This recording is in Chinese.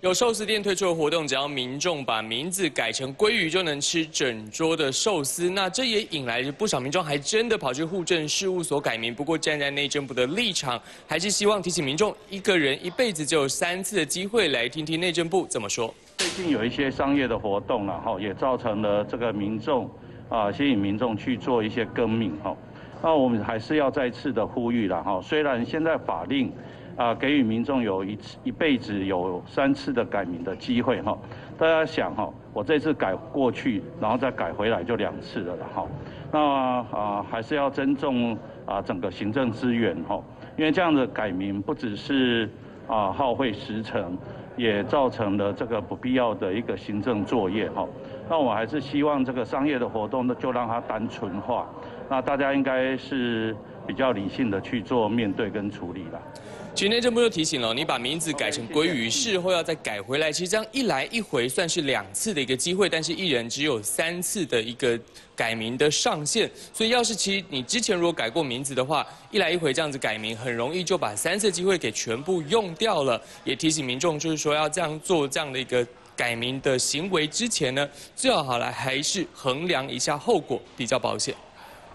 有寿司店推出的活动，只要民众把名字改成鲑鱼，就能吃整桌的寿司。那这也引来不少民众，还真的跑去户政事务所改名。不过站在内政部的立场，还是希望提醒民众，一个人一辈子只有三次的机会。来听听内政部怎么说。最近有一些商业的活动了哈，也造成了这个民众啊，吸引民众去做一些更名哈。那我们还是要再次的呼吁了哈，虽然现在法令。啊，给予民众有一次一辈子有三次的改名的机会哈。大家想哈，我这次改过去，然后再改回来就两次了了哈。那啊，还是要尊重啊整个行政资源哈，因为这样的改名不只是啊耗费时程，也造成了这个不必要的一个行政作业哈。那我还是希望这个商业的活动呢，就让它单纯化。那大家应该是比较理性的去做面对跟处理了。其实内政部就提醒了，你把名字改成鲑鱼，事后要再改回来，其实这样一来一回算是两次的一个机会，但是一人只有三次的一个改名的上限。所以要是其实你之前如果改过名字的话，一来一回这样子改名，很容易就把三次机会给全部用掉了。也提醒民众，就是说要这样做这样的一个改名的行为之前呢，最好好来还是衡量一下后果，比较保险。